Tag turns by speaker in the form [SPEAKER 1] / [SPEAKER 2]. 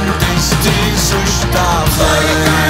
[SPEAKER 1] antes disso estava.